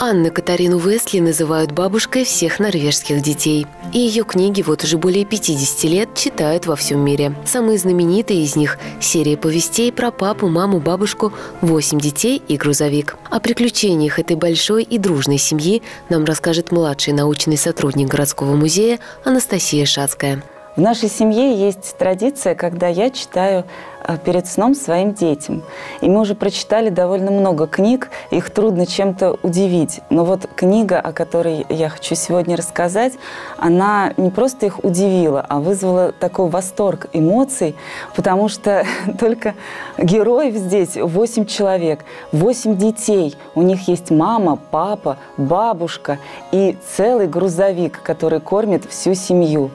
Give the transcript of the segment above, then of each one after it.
Анна Катарину Весли называют бабушкой всех норвежских детей. И ее книги вот уже более 50 лет читают во всем мире. Самые знаменитые из них – серия повестей про папу, маму, бабушку, восемь детей и грузовик. О приключениях этой большой и дружной семьи нам расскажет младший научный сотрудник городского музея Анастасия Шацкая. В нашей семье есть традиция, когда я читаю перед сном своим детям. И мы уже прочитали довольно много книг, их трудно чем-то удивить. Но вот книга, о которой я хочу сегодня рассказать, она не просто их удивила, а вызвала такой восторг эмоций, потому что только героев здесь 8 человек, 8 детей. У них есть мама, папа, бабушка и целый грузовик, который кормит всю семью.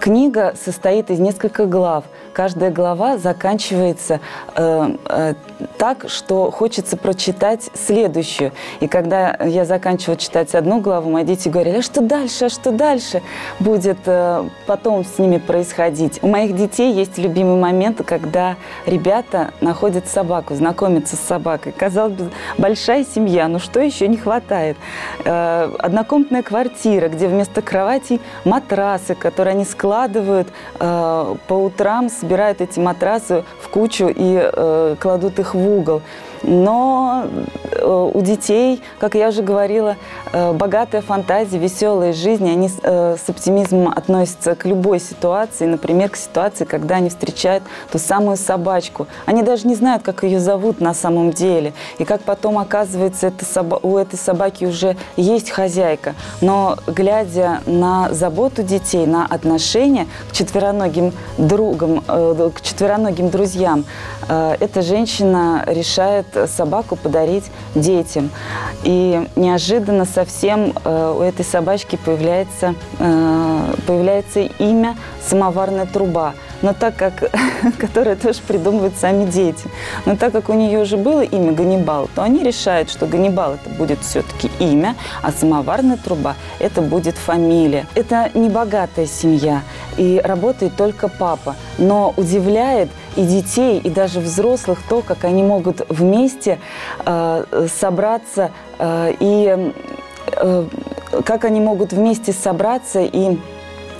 Книга состоит из нескольких глав. Каждая глава заканчивается э, э, так, что хочется прочитать следующую. И когда я заканчивала читать одну главу, мои дети говорили, а что дальше, а что дальше будет э, потом с ними происходить. У моих детей есть любимый момент, когда ребята находят собаку, знакомятся с собакой. Казалось бы, большая семья, но что еще не хватает? Э, однокомнатная квартира, где вместо кровати матрасы, которые они складывают э, по утрам, собирают эти матрасы в кучу и кладут их в угол. Но у детей, как я уже говорила, э, богатая фантазия, веселая жизнь, они э, с оптимизмом относятся к любой ситуации, например, к ситуации, когда они встречают ту самую собачку. Они даже не знают, как ее зовут на самом деле, и как потом оказывается, это соба у этой собаки уже есть хозяйка. Но глядя на заботу детей, на отношения к четвероногим другам, к четвероногим друзьям, эта женщина решает собаку подарить детям. И неожиданно совсем э, у этой собачки появляется, э, появляется имя «Самоварная труба» но так как, которое тоже придумывают сами дети. Но так как у нее уже было имя Ганнибал, то они решают, что Ганнибал это будет все-таки имя, а самоварная труба это будет фамилия. Это не богатая семья, и работает только папа. Но удивляет и детей, и даже взрослых то, как они могут вместе э, собраться э, и э, как они могут вместе собраться и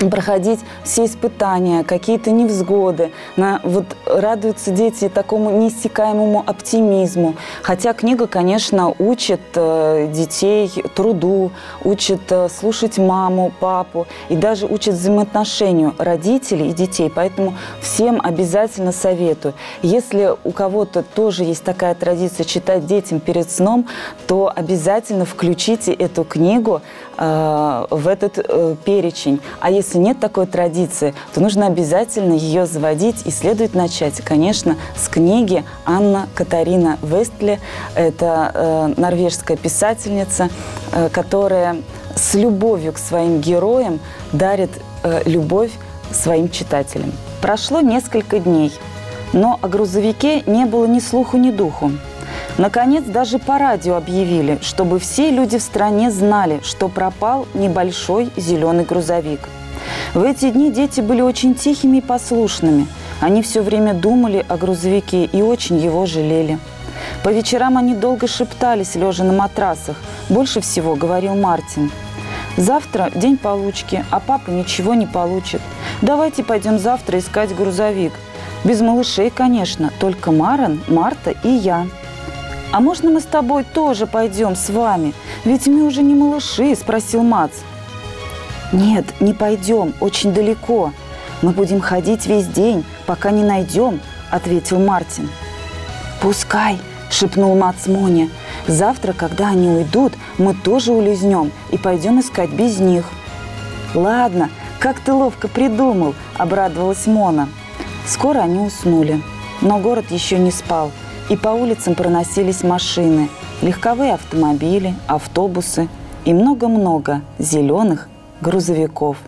проходить все испытания, какие-то невзгоды. На, вот радуются дети такому неиссякаемому оптимизму. Хотя книга, конечно, учит э, детей труду, учит э, слушать маму, папу и даже учит взаимоотношению родителей и детей. Поэтому всем обязательно советую. Если у кого-то тоже есть такая традиция читать детям перед сном, то обязательно включите эту книгу э, в этот э, перечень. А если нет такой традиции, то нужно обязательно ее заводить и следует начать, конечно, с книги Анна Катарина Вестле. Это э, норвежская писательница, которая с любовью к своим героям дарит любовь своим читателям. Прошло несколько дней, но о грузовике не было ни слуху, ни духу. Наконец, даже по радио объявили, чтобы все люди в стране знали, что пропал небольшой зеленый грузовик – в эти дни дети были очень тихими и послушными. Они все время думали о грузовике и очень его жалели. По вечерам они долго шептались, лежа на матрасах. Больше всего говорил Мартин. «Завтра день получки, а папа ничего не получит. Давайте пойдем завтра искать грузовик. Без малышей, конечно, только Маран, Марта и я». «А можно мы с тобой тоже пойдем с вами? Ведь мы уже не малыши», – спросил Мац. «Нет, не пойдем, очень далеко. Мы будем ходить весь день, пока не найдем», – ответил Мартин. «Пускай», – шепнул Мац Моне. «Завтра, когда они уйдут, мы тоже улизнем и пойдем искать без них». «Ладно, как ты ловко придумал», – обрадовалась Мона. Скоро они уснули. Но город еще не спал, и по улицам проносились машины, легковые автомобили, автобусы и много-много зеленых грузовиков.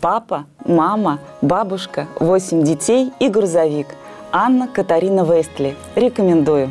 Папа, мама, бабушка, восемь детей и грузовик. Анна Катарина Вестли. Рекомендую.